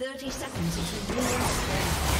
30 seconds until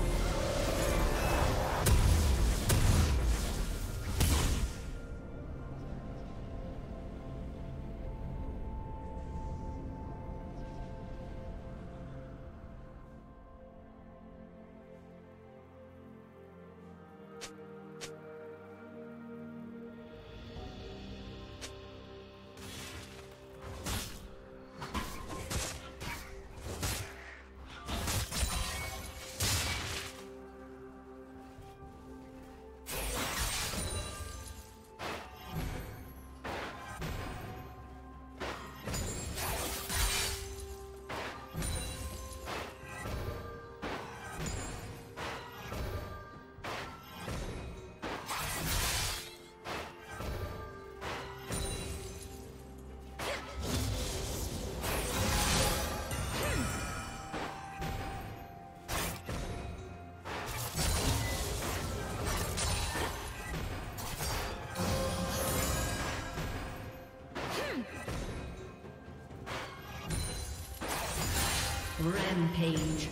Rampage.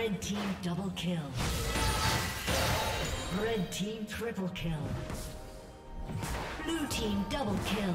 Red team double kill. Red team triple kill. Blue team double kill.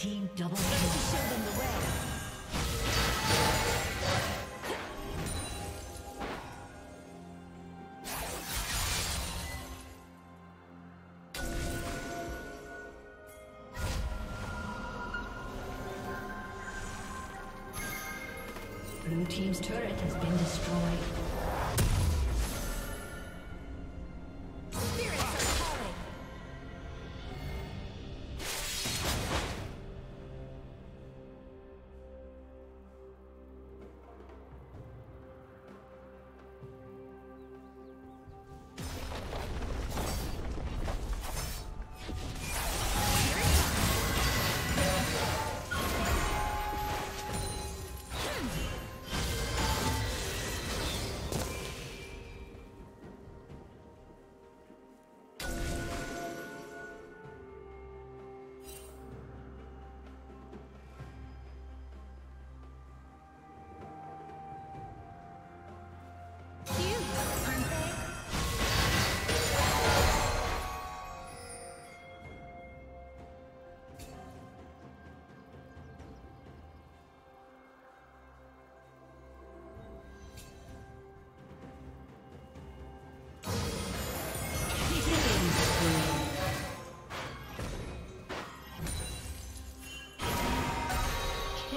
Team double kill. Blue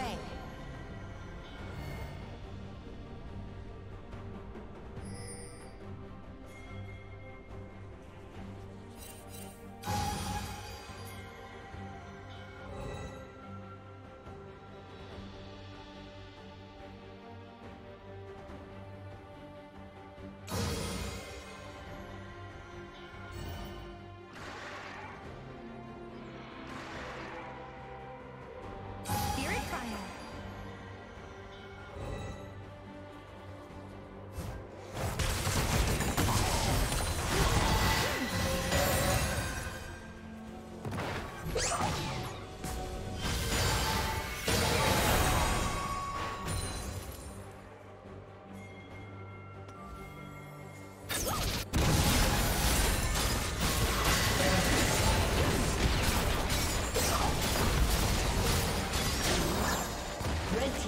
Way.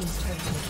Team's turret